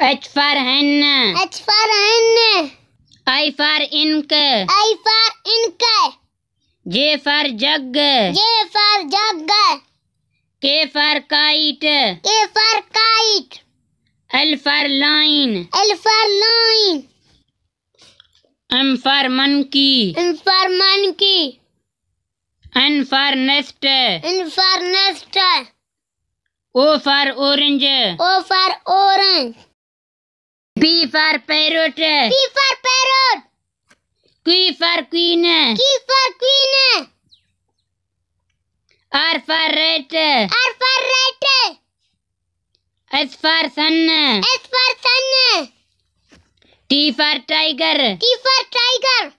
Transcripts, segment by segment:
H for hen. H for hen. I for ink. I for ink. J for jug. J for jug. K for kite. K for kite. L for line. L for line. M for monkey. M for monkey. N for nest. N for nest. O for orange. O for orange. P for parrot. P for parrot. Q for queen. Q for queen. R for rat. R for rat. S for sun. S for sun. T for tiger. T for tiger.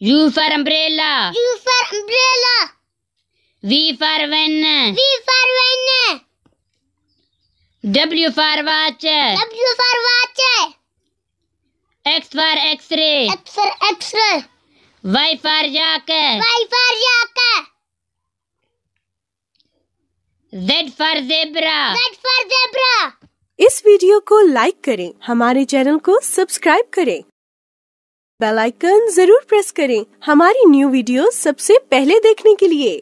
U for umbrella. U for umbrella. V for van. V for van. W for watch. W for watch. X for x-ray. X for X-ray. Y for yak. Y for yak. Z for zebra. Z for zebra. इस video को like करें हमारे channel को subscribe करें bell icon ज़रूर press करें हमारी new video सबसे पहले देखने के लिए